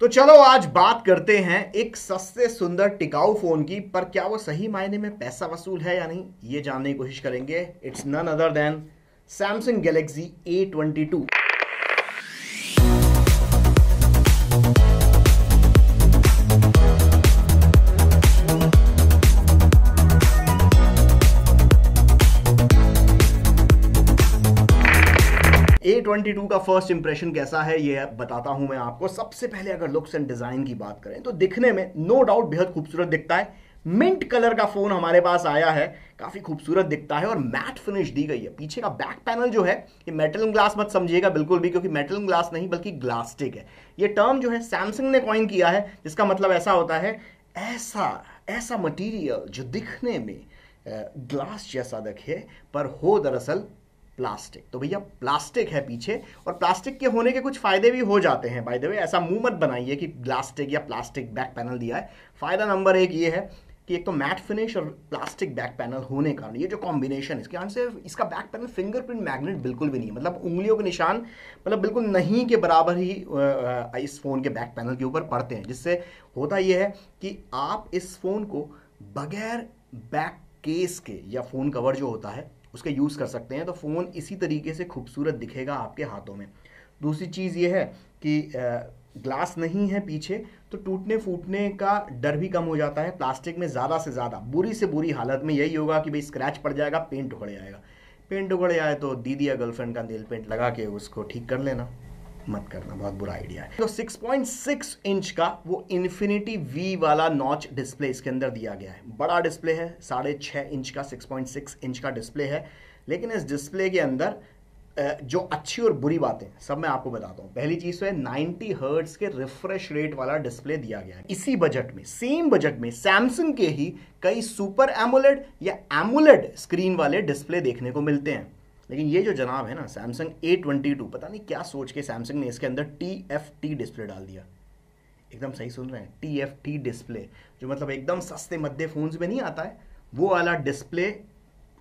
तो चलो आज बात करते हैं एक सस्ते सुंदर टिकाऊ फ़ोन की, पर क्या वो सही मायने में पैसा वसूल है या नहीं, ये जानने की कोशिश करेंगे। It's none other than Samsung Galaxy A twenty two A twenty two का फ़र्स्ट इंप्रेशन कैसा है, ये बताता हूँ मैं आपको। सबसे पहले अगर लुक्स एंड डिज़ाइन की बात करें तो दिखने में नो डाउट बेहद खूबसूरत दिखता है। मिंट कलर का फ़ोन हमारे पास आया है, काफ़ी खूबसूरत दिखता है और मैट फिनिश दी गई है। पीछे का बैक पैनल जो है, ये मेटल ग्लास मत समझिएगा बिल्कुल भी, क्योंकि मेटल ग्लास नहीं, बल्कि ग्लास्टिक है। ये टर्म जो है सैमसंग ने कॉइन किया है, जिसका मतलब ऐसा होता है, ऐसा ऐसा मटीरियल जो दिखने में ग्लास जैसा दिखे, पर हो दरअसल प्लास्टिक। तो भैया, प्लास्टिक है पीछे और प्लास्टिक के होने के कुछ फ़ायदे भी हो जाते हैं बाय द वे ऐसा मुँह मत बनाइए कि प्लास्टिक या प्लास्टिक बैक पैनल दिया है। फ़ायदा नंबर एक ये है कि एक तो मैट फिनिश और प्लास्टिक बैक पैनल होने का, ये जो कॉम्बिनेशन इसके कारण से इसका बैक पैनल फिंगरप्रिंट मैग्नेट बिल्कुल भी नहीं है। मतलब उंगलियों के निशान मतलब बिल्कुल नहीं के बराबर ही इस फ़ोन के बैक पैनल के ऊपर पड़ते हैं, जिससे होता यह है कि आप इस फ़ोन को बगैर बैक केस के या फ़ोन कवर जो होता है उसका यूज़ कर सकते हैं तो फ़ोन इसी तरीके से खूबसूरत दिखेगा आपके हाथों में। दूसरी चीज़ ये है कि ग्लास नहीं है पीछे तो टूटने फूटने का डर भी कम हो जाता है प्लास्टिक में ज़्यादा से ज़्यादा। बुरी से बुरी हालत में यही होगा कि भाई स्क्रैच पड़ जाएगा पेंट उखड़ जाएगा। पेंट उखड़ जाए तो दीदी या गर्लफ्रेंड का नेल पेंट लगा के उसको ठीक कर लेना। मत करना, बहुत बुरा आइडिया है। तो 6.6 इंच का वो इन्फिनिटी वी वाला नॉच डिस्प्ले इसके अंदर दिया गया है। बड़ा डिस्प्ले है, साढ़े छः इंच का 6.6 इंच का डिस्प्ले है। लेकिन इस डिस्प्ले के अंदर जो अच्छी और बुरी बातें, सब मैं आपको बताता हूँ। पहली चीज़ तो है 90 हर्ट्स के रिफ्रेश रेट वाला डिस्प्ले दिया गया है। इसी बजट में सेम बजट में सैमसंग के ही कई सुपर एमुलेट या एमुलेट स्क्रीन वाले डिस्प्ले देखने को मिलते हैं। लेकिन ये जो जनाब है ना सैमसंग ए ट्वेंटी टू पता नहीं क्या सोच के सैमसंग ने इसके अंदर टी एफ़ टी डिस्प्ले डाल दिया। एकदम सही सुन रहे हैं टी एफ़ टी डिस्प्ले जो मतलब एकदम सस्ते मध्य फोन्स में नहीं आता है, वो वाला डिस्प्ले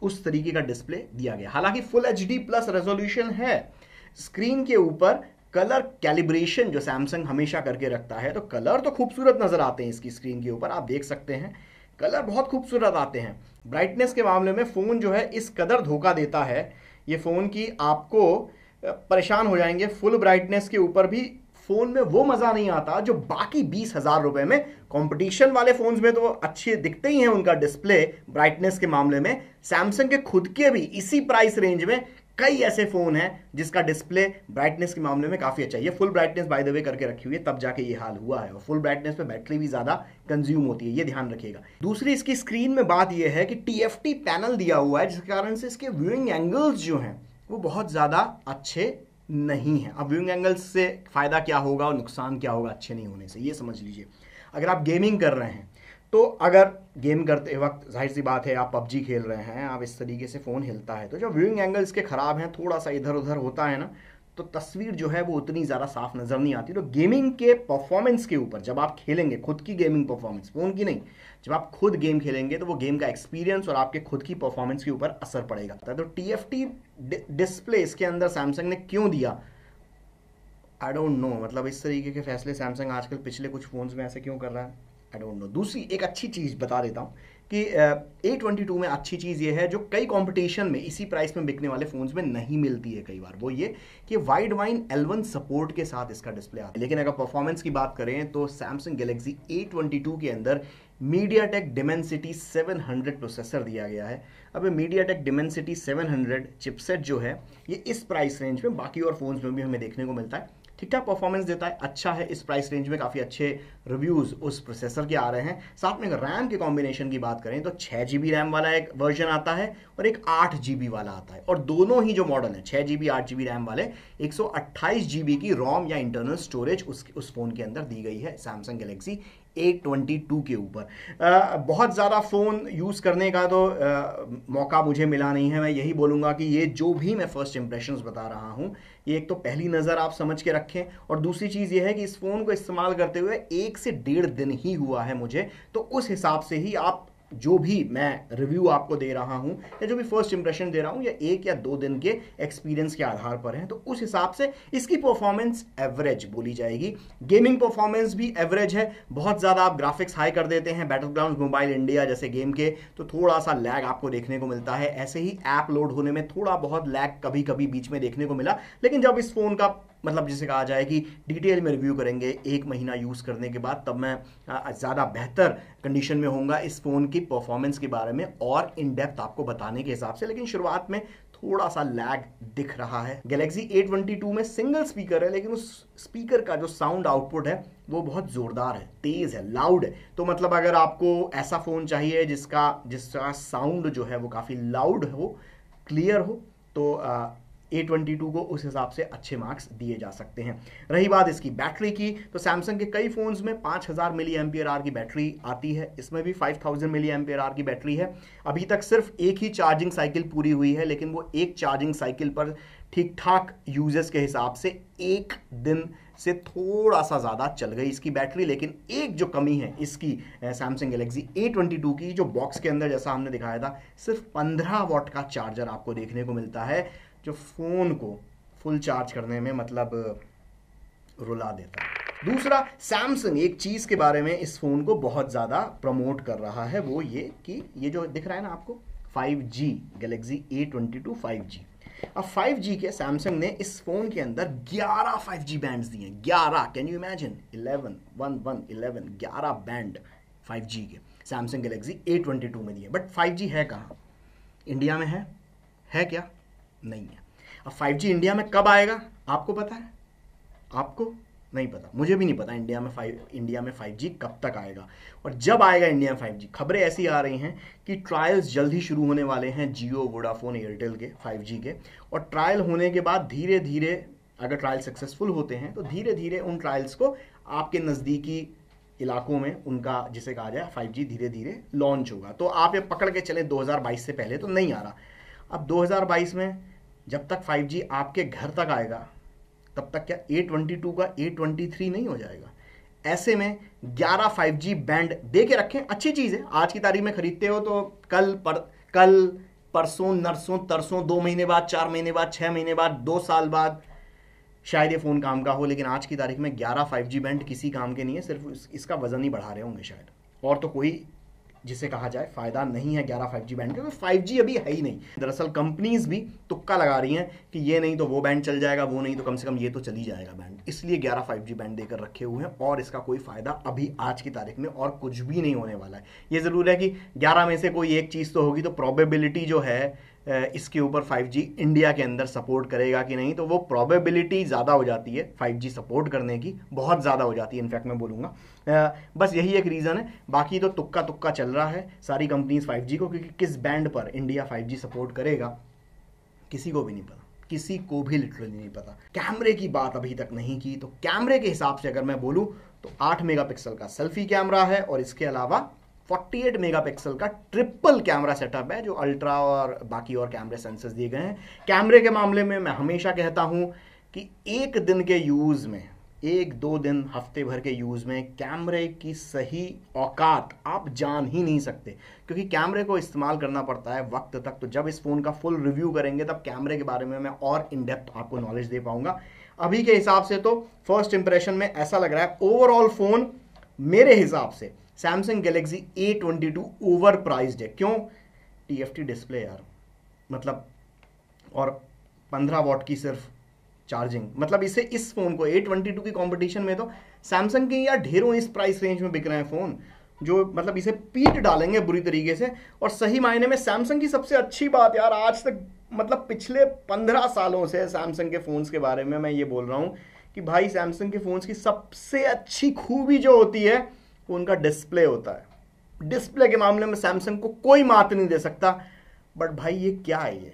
उस तरीके का डिस्प्ले दिया गया। हालाँकि full H D plus resolution है। स्क्रीन के ऊपर कलर कैलिब्रेशन जो सैमसंग हमेशा करके रखता है तो कलर तो खूबसूरत नज़र आते हैं इसकी स्क्रीन के ऊपर, आप देख सकते हैं। कलर बहुत खूबसूरत आते हैं। ब्राइटनेस के मामले में फ़ोन जो है इस कदर धोखा देता है ये फ़ोन की आपको परेशान हो जाएँगे, फुल ब्राइटनेस के ऊपर भी फ़ोन में वो मज़ा नहीं आता जो बाकी बीस हज़ार रुपये में कंपटीशन वाले फ़ोन्स में तो अच्छे दिखते ही हैं उनका डिस्प्ले ब्राइटनेस के मामले में। सैमसंग के खुद के भी इसी प्राइस रेंज में कई ऐसे फ़ोन हैं जिसका डिस्प्ले ब्राइटनेस के मामले में काफ़ी अच्छा है। ये full brightness by the way करके रखी हुई है, तब जाके ये हाल हुआ है। और फुल ब्राइटनेस पे बैटरी भी ज़्यादा कंज्यूम होती है, ये ध्यान रखिएगा। दूसरी, इसकी स्क्रीन में बात यह है कि टीएफटी पैनल दिया हुआ है, जिसके कारण से इसके व्यूइंग एंगल्स जो हैं, वो बहुत ज़्यादा अच्छे नहीं है। अब व्यूइंग एंगल्स से फ़ायदा क्या होगा और नुकसान क्या होगा अच्छे नहीं होने से, ये समझ लीजिए। अगर आप गेमिंग कर रहे हैं तो अगर गेम करते वक्त ज़ाहिर सी बात है, आप पबजी खेल रहे हैं, आप इस तरीके से फ़ोन हिलता है तो जब व्यूइंग एंगल इसके ख़राब हैं, थोड़ा सा इधर उधर होता है ना तो तस्वीर जो है वो उतनी ज़्यादा साफ़ नज़र नहीं आती। तो गेमिंग के परफॉर्मेंस के ऊपर, जब आप खेलेंगे, खुद की गेमिंग परफॉर्मेंस फ़ोन की नहीं, जब आप खुद गेम खेलेंगे तो वो गेम का एक्सपीरियंस और आपके खुद की परफॉर्मेंस के ऊपर असर पड़ेगा। तो टी एफ़ टी डिस्प्ले इसके अंदर सैमसंग ने क्यों दिया? आई डोंट नो मतलब इस तरीके के फैसले सैमसंग आजकल पिछले कुछ फ़ोन्स में ऐसे क्यों कर रहा है? आई डोंट नो दूसरी एक अच्छी चीज़ बता देता हूँ कि ए ट्वेंटी टू में अच्छी चीज़ ये है, जो कई कंपटीशन में इसी प्राइस में बिकने वाले फ़ोन्स में नहीं मिलती है कई बार। वो ये कि वाइड वाइन एलवन सपोर्ट के साथ इसका डिस्प्ले आता है। लेकिन अगर परफॉर्मेंस की बात करें तो Samsung Galaxy A twenty two के अंदर MediaTek Dimensity seven hundred processor दिया गया है। अब MediaTek Dimensity seven hundred chipset जो है, ये इस प्राइस रेंज में बाकी और फोन्स में भी हमें देखने को मिलता है। ठीक ठाक परफॉर्मेंस देता है अच्छा है इस प्राइस रेंज में, काफ़ी अच्छे रिव्यूज़ उस प्रोसेसर के आ रहे हैं। साथ में रैम के कॉम्बिनेशन की बात करें तो छः जी रैम वाला एक वर्जन आता है और एक आठ जी वाला आता है। और दोनों ही जो मॉडल है छः जी बी आठ जी रैम वाले, एक सौ की रॉम या इंटरनल स्टोरेज उस उस फ़ोन के अंदर दी गई है Samsung Galaxy A twenty two के ऊपर। बहुत ज़्यादा फ़ोन यूज़ करने का तो आ, मौका मुझे मिला नहीं है। मैं यही बोलूँगा कि ये जो भी मैं फ़र्स्ट इम्प्रेशन बता रहा हूँ ये एक तो पहली नज़र आप समझ के रखें। और दूसरी चीज़ ये है कि इस फ़ोन को इस्तेमाल करते हुए एक से डेढ़ दिन ही हुआ है मुझे। तो उस हिसाब से ही आप जो भी मैं रिव्यू आपको दे रहा हूँ, या जो भी फ़र्स्ट इंप्रेशन दे रहा हूँ, या एक या दो दिन के एक्सपीरियंस के आधार पर है तो उस हिसाब से इसकी परफॉर्मेंस एवरेज बोली जाएगी। गेमिंग परफॉर्मेंस भी एवरेज है। बहुत ज़्यादा आप ग्राफिक्स हाई कर देते हैं बैटल ग्राउंड मोबाइल इंडिया जैसे गेम के तो थोड़ा सा लैग आपको देखने को मिलता है। ऐसे ही ऐप लोड होने में थोड़ा बहुत लैग कभी कभी बीच में देखने को मिला, लेकिन जब इस फ़ोन का मतलब जिसे कहा जाए कि डिटेल में रिव्यू करेंगे एक महीना यूज़ करने के बाद तब मैं ज़्यादा बेहतर कंडीशन में होऊँगा इस फ़ोन की परफॉर्मेंस के बारे में और इन डेप्थ आपको बताने के हिसाब से। लेकिन शुरुआत में थोड़ा सा लैग दिख रहा है। गैलेक्सी A22 में सिंगल स्पीकर है लेकिन उस स्पीकर का जो साउंड आउटपुट है वो बहुत ज़ोरदार है तेज़ है लाउड है। तो मतलब अगर आपको ऐसा फ़ोन चाहिए जिसका जिसका साउंड जो है वो काफ़ी लाउड हो क्लियर हो तो आ, A22 को उस हिसाब से अच्छे मार्क्स दिए जा सकते हैं। रही बात इसकी बैटरी की तो सैमसंग के कई फ़ोन्स में 5000 मिली एम्पियर आर की बैटरी आती है। इसमें भी 5000 मिली एम्पियर आर की बैटरी है। अभी तक सिर्फ़ एक ही चार्जिंग साइकिल पूरी हुई है, लेकिन वो एक चार्जिंग साइकिल पर ठीक ठाक यूज़र्स के हिसाब से एक दिन से थोड़ा सा ज़्यादा चल गई इसकी बैटरी लेकिन एक जो कमी है इसकी Samsung Galaxy A twenty two की, जो बॉक्स के अंदर जैसा हमने दिखाया था, सिर्फ़ पंद्रह वॉट का चार्जर आपको देखने को मिलता है। जो फ़ोन को फुल चार्ज करने में मतलब रुला देता है। दूसरा सैमसंग एक चीज़ के बारे में इस फ़ोन को बहुत ज़्यादा प्रमोट कर रहा है वो ये कि ये जो दिख रहा है ना आपको 5G गैलेक्सी A22 5G अब 5G के सैमसंग ने इस फ़ोन के अंदर 11 5G बैंड्स दिए 11 can you imagine 11 1 1 11 11 band 5G के सैमसंग गैलेक्सी A22 में दिए। बट 5G है कहाँ? इंडिया में है? है क्या? नहीं है। अब 5G इंडिया में कब आएगा, आपको पता है? आपको नहीं पता। मुझे भी नहीं पता इंडिया में फाइव इंडिया में 5G कब तक आएगा। और जब आएगा इंडिया में 5G खबरें ऐसी आ रही हैं कि ट्रायल्स जल्द ही शुरू होने वाले हैं जियो वोडाफोन एयरटेल के 5G के। और ट्रायल होने के बाद धीरे धीरे अगर ट्रायल सक्सेसफुल होते हैं तो धीरे धीरे उन ट्रायल्स को आपके नज़दीकी इलाकों में उनका, जिसे कहा जाए 5G धीरे धीरे लॉन्च होगा। तो आप ये पकड़ के चले 2022 से पहले तो नहीं आ रहा। अब 2022 में जब तक 5G आपके घर तक आएगा, तब तक क्या A22 का A23 नहीं हो जाएगा? ऐसे में 11 5G बैंड दे के रखें, अच्छी चीज़ है। आज की तारीख में खरीदते हो तो कल पर, कल, परसों, नरसों, तरसों, दो महीने बाद, चार महीने बाद छः महीने बाद, दो साल बाद शायद ये फ़ोन काम का हो, लेकिन आज की तारीख में 11 5G बैंड किसी काम के नहीं है, सिर्फ़ इसका वज़न ही बढ़ा रहे होंगे शायद। और तो कोई जिसे कहा जाए, फ़ायदा नहीं है ग्यारह फाइव जी बैंड क्योंकि फाइव जी अभी है ही नहीं। दरअसल कंपनीज़ भी तुक्का लगा रही हैं कि ये नहीं तो वो बैंड चल जाएगा, वो नहीं तो कम से कम ये तो चली जाएगा बैंड इसलिए ग्यारह फाइव जी बैंड देकर रखे हुए हैं और इसका कोई फ़ायदा अभी आज की तारीख में और कुछ भी नहीं होने वाला है। ये ज़रूर है कि ग्यारह में से कोई एक चीज़ तो होगी तो प्रॉबेबिलिटी जो है इसके ऊपर 5G इंडिया के अंदर सपोर्ट करेगा कि नहीं तो वो प्रोबेबिलिटी ज़्यादा हो जाती है 5G सपोर्ट करने की, बहुत ज़्यादा हो जाती है इनफैक्ट मैं बोलूँगा। बस यही एक रीज़न है। बाकी तो तुक्का तुक्का चल रहा है सारी कंपनीज़ 5G को, क्योंकि किस बैंड पर इंडिया 5G सपोर्ट करेगा, किसी को भी नहीं पता। किसी को भी लिटरली नहीं पता। कैमरे की बात अभी तक नहीं की तो कैमरे के हिसाब से अगर मैं बोलूँ तो 8 मेगापिक्सल का सेल्फी कैमरा है और इसके अलावा 48 मेगापिक्सल का ट्रिपल कैमरा सेटअप है, जो अल्ट्रा और बाकी और कैमरे सेंसर्स दिए गए हैं। कैमरे के मामले में मैं हमेशा कहता हूँ कि एक दिन के यूज़ में, एक दो दिन, हफ़्ते भर के यूज़ में कैमरे की सही औकात आप जान ही नहीं सकते। क्योंकि कैमरे को इस्तेमाल करना पड़ता है वक्त तक तो जब इस फ़ोन का फुल रिव्यू करेंगे, तब कैमरे के बारे में मैं और इन डेप्थ आपको नॉलेज दे पाऊँगा। अभी के हिसाब से तो फ़र्स्ट इंप्रेशन में ऐसा लग रहा है ओवरऑल फ़ोन मेरे हिसाब से Samsung Galaxy A twenty two overpriced है। क्यों? टी एफ़ टी डिस्प्ले यार। मतलब और 15 वॉट की सिर्फ़ चार्जिंग मतलब इसे इस फ़ोन को ए ट्वेंटी टू की कंपटीशन में तो सैमसंग के यार ढेरों इस प्राइस रेंज में बिक रहे हैं फ़ोन जो मतलब इसे पीट डालेंगे बुरी तरीके से। और सही मायने में सैमसंग की सबसे अच्छी बात यार, आज तक मतलब पिछले पंद्रह सालों से सैमसंग के फ़ोन्स के बारे में मैं ये बोल रहा हूँ कि भाई सैमसंग के फ़ोन्स की सबसे अच्छी खूबी जो होती है उनका डिस्प्ले होता है। डिस्प्ले के मामले में सैमसंग को कोई मात नहीं दे सकता। बट भाई ये क्या है ये?